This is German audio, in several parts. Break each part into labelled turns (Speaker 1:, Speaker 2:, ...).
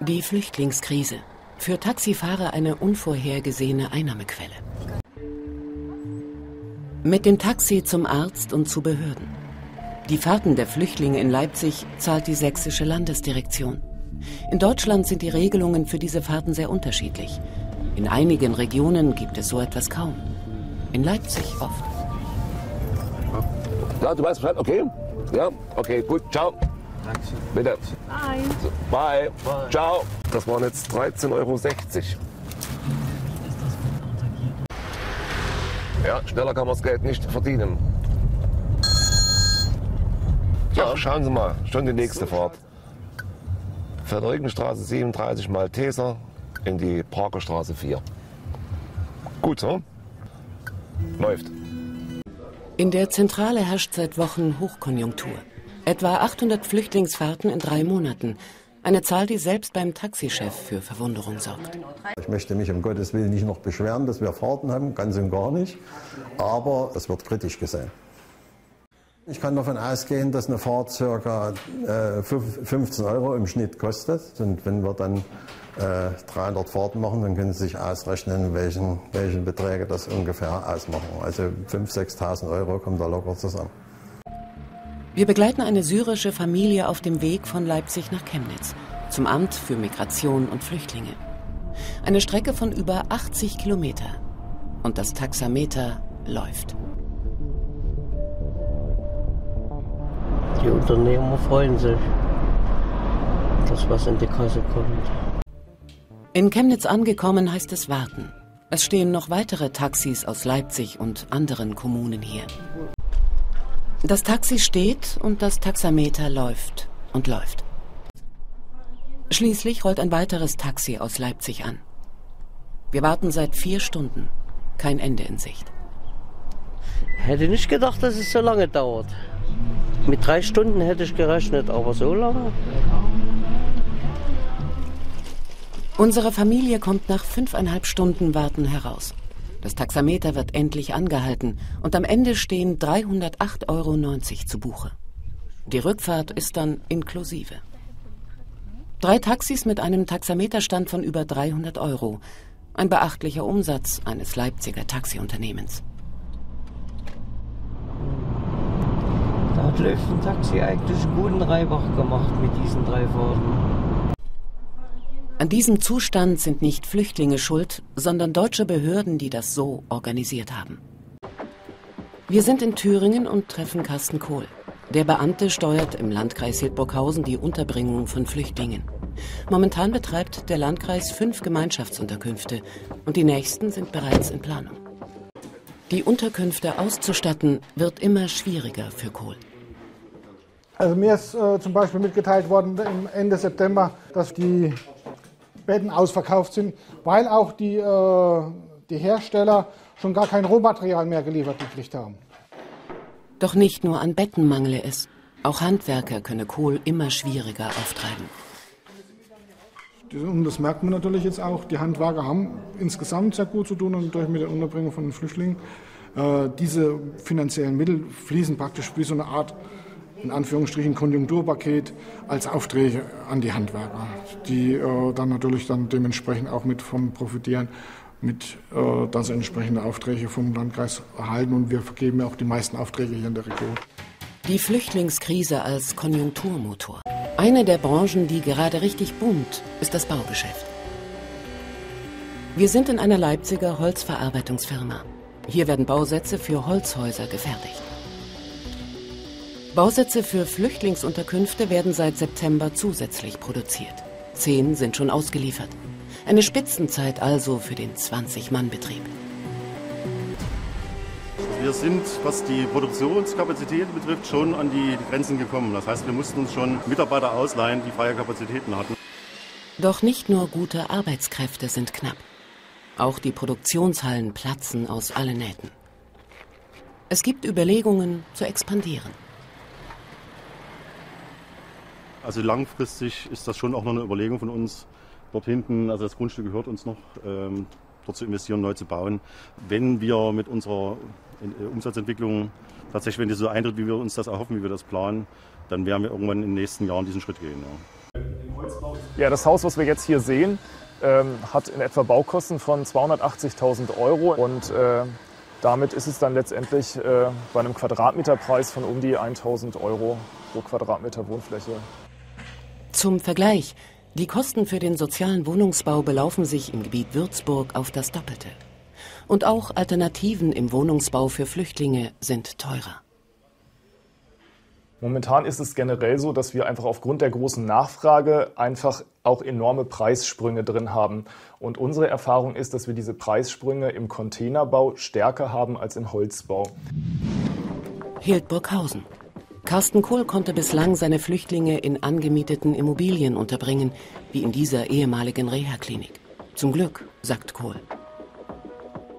Speaker 1: Die Flüchtlingskrise. Für Taxifahrer eine unvorhergesehene Einnahmequelle. Mit dem Taxi zum Arzt und zu Behörden. Die Fahrten der Flüchtlinge in Leipzig zahlt die sächsische Landesdirektion. In Deutschland sind die Regelungen für diese Fahrten sehr unterschiedlich. In einigen Regionen gibt es so etwas kaum. In Leipzig oft.
Speaker 2: Ja, du weißt Bescheid, okay? Ja, okay, gut, ciao. Bitte.
Speaker 3: Bye.
Speaker 2: Bye. Bye. Ciao. Das waren jetzt 13,60 Euro. Ja, schneller kann man das Geld nicht verdienen. Ja, schauen Sie mal, schon die nächste Fahrt. Frederikenstraße 37 Malteser in die Prager Straße 4. Gut so. Läuft.
Speaker 1: In der Zentrale herrscht seit Wochen Hochkonjunktur. Etwa 800 Flüchtlingsfahrten in drei Monaten. Eine Zahl, die selbst beim Taxichef für Verwunderung sorgt.
Speaker 4: Ich möchte mich um Gottes Willen nicht noch beschweren, dass wir Fahrten haben, ganz und gar nicht. Aber es wird kritisch gesehen. Ich kann davon ausgehen, dass eine Fahrt ca. 15 Euro im Schnitt kostet. Und wenn wir dann 300 Fahrten machen, dann können Sie sich ausrechnen, welchen, welchen Beträge das ungefähr ausmachen. Also 5.000, 6.000 Euro kommen da locker zusammen.
Speaker 1: Wir begleiten eine syrische Familie auf dem Weg von Leipzig nach Chemnitz zum Amt für Migration und Flüchtlinge. Eine Strecke von über 80 Kilometer. Und das Taxameter läuft.
Speaker 5: Die Unternehmer freuen sich, dass was in die Kasse kommt.
Speaker 1: In Chemnitz angekommen heißt es warten. Es stehen noch weitere Taxis aus Leipzig und anderen Kommunen hier. Das Taxi steht und das Taxameter läuft und läuft. Schließlich rollt ein weiteres Taxi aus Leipzig an. Wir warten seit vier Stunden. Kein Ende in Sicht.
Speaker 5: Hätte nicht gedacht, dass es so lange dauert. Mit drei Stunden hätte ich gerechnet, aber so lange.
Speaker 1: Unsere Familie kommt nach fünfeinhalb Stunden Warten heraus. Das Taxameter wird endlich angehalten und am Ende stehen 308,90 Euro zu Buche. Die Rückfahrt ist dann inklusive. Drei Taxis mit einem Taxameterstand von über 300 Euro. Ein beachtlicher Umsatz eines Leipziger Taxiunternehmens.
Speaker 5: Da hat Löwen Taxi eigentlich einen guten Reibach gemacht mit diesen drei Fahrten.
Speaker 1: An diesem Zustand sind nicht Flüchtlinge schuld, sondern deutsche Behörden, die das so organisiert haben. Wir sind in Thüringen und treffen Carsten Kohl. Der Beamte steuert im Landkreis Hildburghausen die Unterbringung von Flüchtlingen. Momentan betreibt der Landkreis fünf Gemeinschaftsunterkünfte und die nächsten sind bereits in Planung. Die Unterkünfte auszustatten wird immer schwieriger für Kohl.
Speaker 6: Also mir ist äh, zum Beispiel mitgeteilt worden Ende September, dass die Betten ausverkauft sind, weil auch die, äh, die Hersteller schon gar kein Rohmaterial mehr geliefert die Pflicht haben.
Speaker 1: Doch nicht nur an Betten mangle es. Auch Handwerker könne Kohl immer schwieriger auftreiben.
Speaker 6: Und das merkt man natürlich jetzt auch. Die Handwerker haben insgesamt sehr gut zu tun und durch mit der Unterbringung von den Flüchtlingen. Äh, diese finanziellen Mittel fließen praktisch wie so eine Art in Anführungsstrichen Konjunkturpaket als Aufträge an die Handwerker, die äh, dann natürlich dann dementsprechend auch mit von profitieren, mit äh, dass entsprechende Aufträge vom Landkreis erhalten und wir vergeben ja auch die meisten Aufträge hier in der Region.
Speaker 1: Die Flüchtlingskrise als Konjunkturmotor. Eine der Branchen, die gerade richtig boomt, ist das Baugeschäft. Wir sind in einer Leipziger Holzverarbeitungsfirma. Hier werden Bausätze für Holzhäuser gefertigt. Bausätze für Flüchtlingsunterkünfte werden seit September zusätzlich produziert. Zehn sind schon ausgeliefert. Eine Spitzenzeit also für den 20-Mann-Betrieb.
Speaker 7: Wir sind, was die Produktionskapazität betrifft, schon an die Grenzen gekommen. Das heißt, wir mussten uns schon Mitarbeiter ausleihen, die freie Kapazitäten hatten.
Speaker 1: Doch nicht nur gute Arbeitskräfte sind knapp. Auch die Produktionshallen platzen aus allen Nähten. Es gibt Überlegungen zu expandieren.
Speaker 7: Also langfristig ist das schon auch noch eine Überlegung von uns, dort hinten, also das Grundstück gehört uns noch, ähm, dort zu investieren, neu zu bauen. Wenn wir mit unserer äh, Umsatzentwicklung tatsächlich, wenn die so eintritt, wie wir uns das erhoffen, wie wir das planen, dann werden wir irgendwann in den nächsten Jahren diesen Schritt gehen. Ja.
Speaker 3: Ja, das Haus, was wir jetzt hier sehen, ähm, hat in etwa Baukosten von 280.000 Euro und äh, damit ist es dann letztendlich äh, bei einem Quadratmeterpreis von um die 1.000 Euro pro Quadratmeter Wohnfläche.
Speaker 1: Zum Vergleich, die Kosten für den sozialen Wohnungsbau belaufen sich im Gebiet Würzburg auf das Doppelte. Und auch Alternativen im Wohnungsbau für Flüchtlinge sind teurer.
Speaker 3: Momentan ist es generell so, dass wir einfach aufgrund der großen Nachfrage einfach auch enorme Preissprünge drin haben. Und unsere Erfahrung ist, dass wir diese Preissprünge im Containerbau stärker haben als im Holzbau.
Speaker 1: Hildburghausen. Carsten Kohl konnte bislang seine Flüchtlinge in angemieteten Immobilien unterbringen, wie in dieser ehemaligen Reha-Klinik. Zum Glück, sagt Kohl.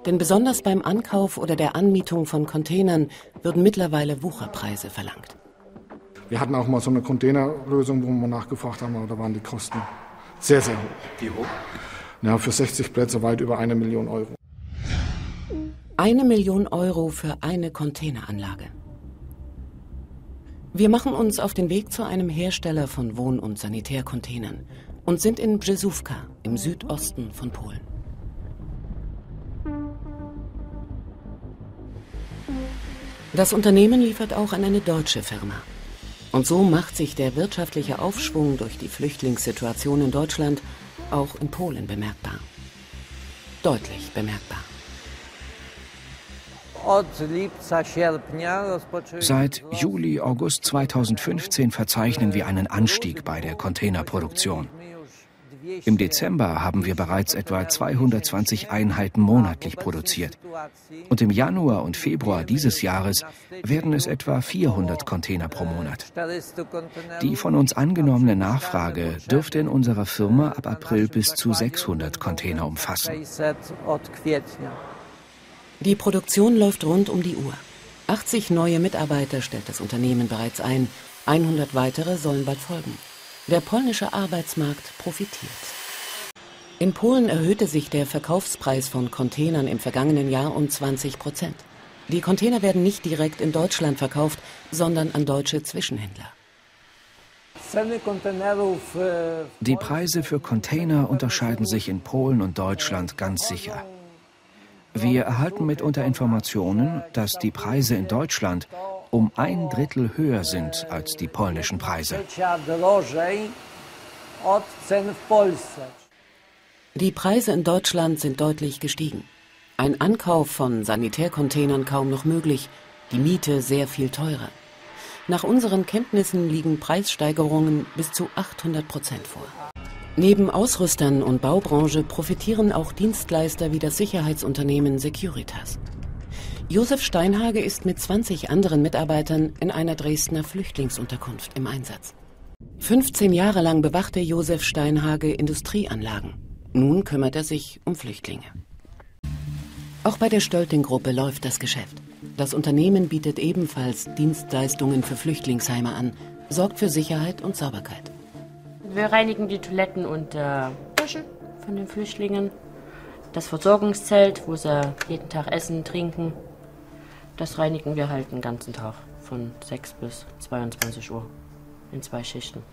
Speaker 1: Denn besonders beim Ankauf oder der Anmietung von Containern würden mittlerweile Wucherpreise verlangt.
Speaker 6: Wir hatten auch mal so eine Containerlösung, wo wir nachgefragt haben, aber da waren die Kosten sehr, sehr hoch.
Speaker 8: Wie hoch?
Speaker 6: Ja, für 60 Plätze weit über eine Million Euro.
Speaker 1: Eine Million Euro für eine Containeranlage. Wir machen uns auf den Weg zu einem Hersteller von Wohn- und Sanitärcontainern und sind in Brzezówka im Südosten von Polen. Das Unternehmen liefert auch an eine deutsche Firma. Und so macht sich der wirtschaftliche Aufschwung durch die Flüchtlingssituation in Deutschland auch in Polen bemerkbar. Deutlich bemerkbar.
Speaker 9: Seit Juli, August 2015 verzeichnen wir einen Anstieg bei der Containerproduktion. Im Dezember haben wir bereits etwa 220 Einheiten monatlich produziert. Und im Januar und Februar dieses Jahres werden es etwa 400 Container pro Monat. Die von uns angenommene Nachfrage dürfte in unserer Firma ab April bis zu 600 Container umfassen.
Speaker 1: Die Produktion läuft rund um die Uhr. 80 neue Mitarbeiter stellt das Unternehmen bereits ein. 100 weitere sollen bald folgen. Der polnische Arbeitsmarkt profitiert. In Polen erhöhte sich der Verkaufspreis von Containern im vergangenen Jahr um 20 Prozent. Die Container werden nicht direkt in Deutschland verkauft, sondern an deutsche Zwischenhändler.
Speaker 9: Die Preise für Container unterscheiden sich in Polen und Deutschland ganz sicher. Wir erhalten mitunter Informationen, dass die Preise in Deutschland um ein Drittel höher sind als die polnischen Preise.
Speaker 1: Die Preise in Deutschland sind deutlich gestiegen. Ein Ankauf von Sanitärcontainern kaum noch möglich, die Miete sehr viel teurer. Nach unseren Kenntnissen liegen Preissteigerungen bis zu 800 Prozent vor. Neben Ausrüstern und Baubranche profitieren auch Dienstleister wie das Sicherheitsunternehmen Securitas. Josef Steinhage ist mit 20 anderen Mitarbeitern in einer Dresdner Flüchtlingsunterkunft im Einsatz. 15 Jahre lang bewachte Josef Steinhage Industrieanlagen. Nun kümmert er sich um Flüchtlinge. Auch bei der Stölting-Gruppe läuft das Geschäft. Das Unternehmen bietet ebenfalls Dienstleistungen für Flüchtlingsheime an, sorgt für Sicherheit und Sauberkeit.
Speaker 10: Wir reinigen die Toiletten und äh, Duschen von den Flüchtlingen. Das Versorgungszelt, wo sie jeden Tag essen, trinken, das reinigen wir halt den ganzen Tag von 6 bis 22 Uhr in zwei Schichten.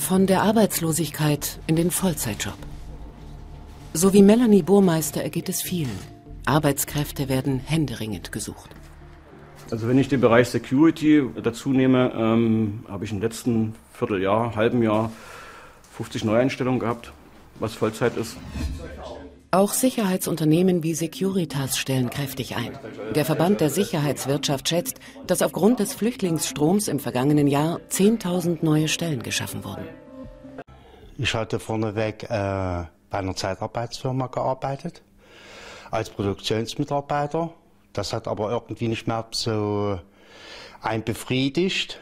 Speaker 1: Von der Arbeitslosigkeit in den Vollzeitjob. So wie Melanie Burmeister ergeht es vielen. Arbeitskräfte werden händeringend gesucht.
Speaker 11: Also wenn ich den Bereich Security dazu nehme, ähm, habe ich im letzten Vierteljahr, halben Jahr 50 Neueinstellungen gehabt, was Vollzeit ist.
Speaker 1: Auch Sicherheitsunternehmen wie Securitas stellen kräftig ein. Der Verband der Sicherheitswirtschaft schätzt, dass aufgrund des Flüchtlingsstroms im vergangenen Jahr 10.000 neue Stellen geschaffen wurden.
Speaker 12: Ich hatte vorneweg äh, bei einer Zeitarbeitsfirma gearbeitet, als Produktionsmitarbeiter. Das hat aber irgendwie nicht mehr so ein befriedigt.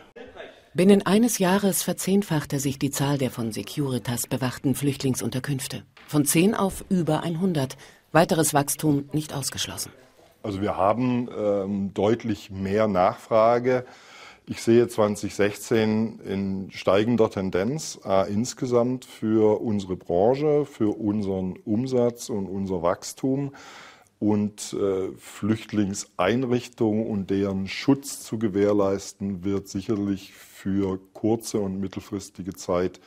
Speaker 1: Binnen eines Jahres verzehnfachte sich die Zahl der von Securitas bewachten Flüchtlingsunterkünfte. Von 10 auf über 100. Weiteres Wachstum nicht ausgeschlossen.
Speaker 13: Also wir haben ähm, deutlich mehr Nachfrage. Ich sehe 2016 in steigender Tendenz äh, insgesamt für unsere Branche, für unseren Umsatz und unser Wachstum. Und äh, Flüchtlingseinrichtungen und deren Schutz zu gewährleisten, wird sicherlich für kurze und mittelfristige Zeit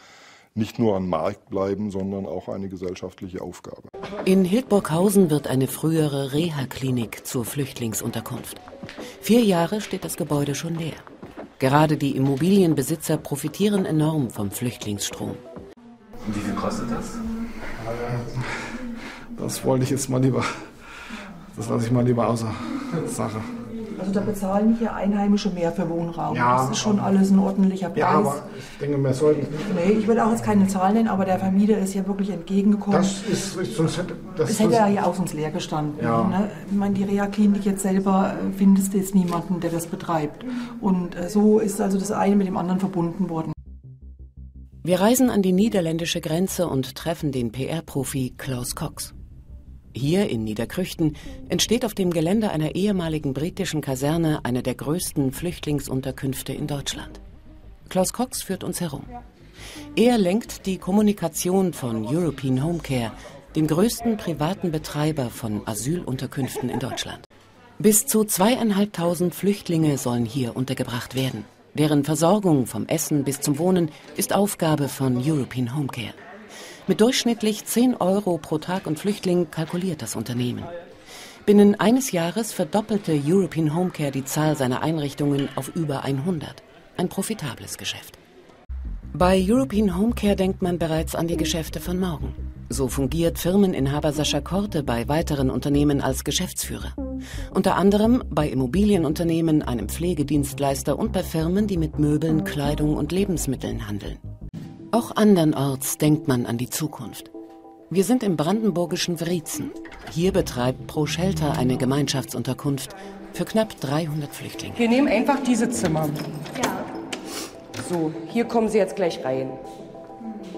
Speaker 13: nicht nur ein Markt bleiben, sondern auch eine gesellschaftliche Aufgabe.
Speaker 1: In Hildburghausen wird eine frühere Reha-Klinik zur Flüchtlingsunterkunft. Vier Jahre steht das Gebäude schon leer. Gerade die Immobilienbesitzer profitieren enorm vom Flüchtlingsstrom.
Speaker 8: Und wie viel kostet das?
Speaker 6: Das wollte ich jetzt mal lieber, das lasse ich mal lieber außer Sache.
Speaker 14: Also da bezahlen hier Einheimische mehr für Wohnraum.
Speaker 6: Ja,
Speaker 14: das ist schon alles ein ordentlicher Preis.
Speaker 6: Ja, aber ich denke, wir sollten
Speaker 14: Nee, ich will auch jetzt keine Zahlen nennen, aber der Vermieter ist ja wirklich entgegengekommen.
Speaker 6: Das ist, sonst hätte das.
Speaker 14: es hätte ja hier auch sonst leer gestanden.
Speaker 6: Ja.
Speaker 14: Ne? Ich meine, die Reha-Klinik jetzt selber äh, findest du jetzt niemanden, der das betreibt. Und äh, so ist also das eine mit dem anderen verbunden worden.
Speaker 1: Wir reisen an die niederländische Grenze und treffen den PR-Profi Klaus Cox. Hier in Niederkrüchten entsteht auf dem Gelände einer ehemaligen britischen Kaserne eine der größten Flüchtlingsunterkünfte in Deutschland. Klaus Cox führt uns herum. Er lenkt die Kommunikation von European Home Care, dem größten privaten Betreiber von Asylunterkünften in Deutschland. Bis zu zweieinhalbtausend Flüchtlinge sollen hier untergebracht werden. Deren Versorgung vom Essen bis zum Wohnen ist Aufgabe von European Home Care. Mit durchschnittlich 10 Euro pro Tag und Flüchtling kalkuliert das Unternehmen. Binnen eines Jahres verdoppelte European Home Care die Zahl seiner Einrichtungen auf über 100. Ein profitables Geschäft. Bei European Home Care denkt man bereits an die Geschäfte von morgen. So fungiert Firmeninhaber Sascha Korte bei weiteren Unternehmen als Geschäftsführer. Unter anderem bei Immobilienunternehmen, einem Pflegedienstleister und bei Firmen, die mit Möbeln, Kleidung und Lebensmitteln handeln. Auch andernorts denkt man an die Zukunft. Wir sind im brandenburgischen Wriezen. Hier betreibt Pro Shelter eine Gemeinschaftsunterkunft für knapp 300 Flüchtlinge.
Speaker 15: Wir nehmen einfach diese Zimmer. Ja. So, hier kommen Sie jetzt gleich rein.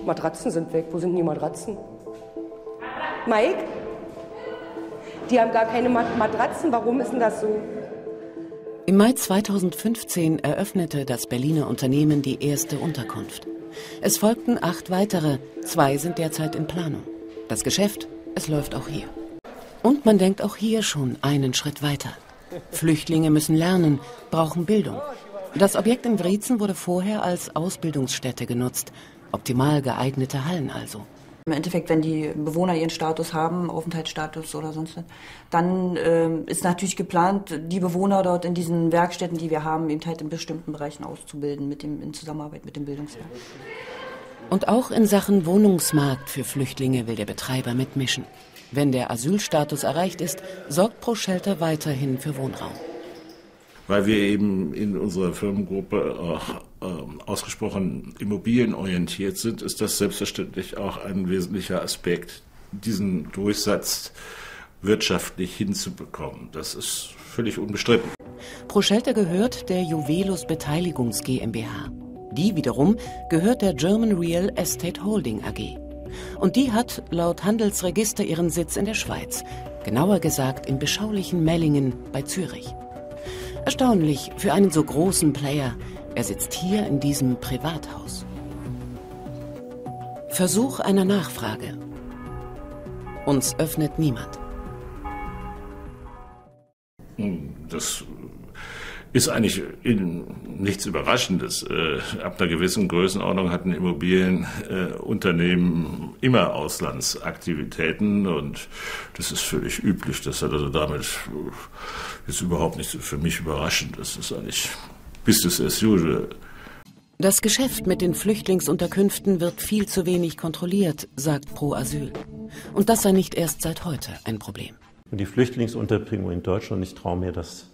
Speaker 15: Matratzen sind weg. Wo sind die Matratzen? Mike? Die haben gar keine Mat Matratzen. Warum ist denn das so?
Speaker 1: Im Mai 2015 eröffnete das Berliner Unternehmen die erste Unterkunft. Es folgten acht weitere, zwei sind derzeit in Planung. Das Geschäft, es läuft auch hier. Und man denkt auch hier schon einen Schritt weiter. Flüchtlinge müssen lernen, brauchen Bildung. Das Objekt in Wriezen wurde vorher als Ausbildungsstätte genutzt. Optimal geeignete Hallen also.
Speaker 14: Im Endeffekt, wenn die Bewohner ihren Status haben, Aufenthaltsstatus oder sonst was, dann äh, ist natürlich geplant, die Bewohner dort in diesen Werkstätten, die wir haben, eben halt in bestimmten Bereichen auszubilden, mit dem, in Zusammenarbeit mit dem Bildungswerk.
Speaker 1: Und auch in Sachen Wohnungsmarkt für Flüchtlinge will der Betreiber mitmischen. Wenn der Asylstatus erreicht ist, sorgt Pro Shelter weiterhin für Wohnraum.
Speaker 16: Weil wir eben in unserer Firmengruppe auch äh, ausgesprochen immobilienorientiert sind, ist das selbstverständlich auch ein wesentlicher Aspekt, diesen Durchsatz wirtschaftlich hinzubekommen. Das ist völlig unbestritten.
Speaker 1: Pro Shelter gehört der Juvelus Beteiligungs GmbH. Die wiederum gehört der German Real Estate Holding AG. Und die hat laut Handelsregister ihren Sitz in der Schweiz, genauer gesagt im beschaulichen Mellingen bei Zürich. Erstaunlich für einen so großen Player. Er sitzt hier in diesem Privathaus. Versuch einer Nachfrage. Uns öffnet niemand.
Speaker 16: Das ist eigentlich nichts Überraschendes. Äh, ab einer gewissen Größenordnung hatten Immobilienunternehmen immer Auslandsaktivitäten und das ist völlig üblich. Das hat also damit ist überhaupt nicht für mich überraschend. Das ist eigentlich Business as usual.
Speaker 1: Das Geschäft mit den Flüchtlingsunterkünften wird viel zu wenig kontrolliert, sagt Pro Asyl. Und das sei nicht erst seit heute ein Problem.
Speaker 17: Und die Flüchtlingsunterbringung in Deutschland, ich traue mir das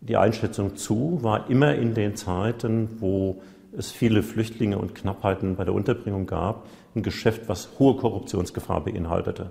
Speaker 17: die Einschätzung zu, war immer in den Zeiten, wo es viele Flüchtlinge und Knappheiten bei der Unterbringung gab, ein Geschäft, was hohe Korruptionsgefahr beinhaltete.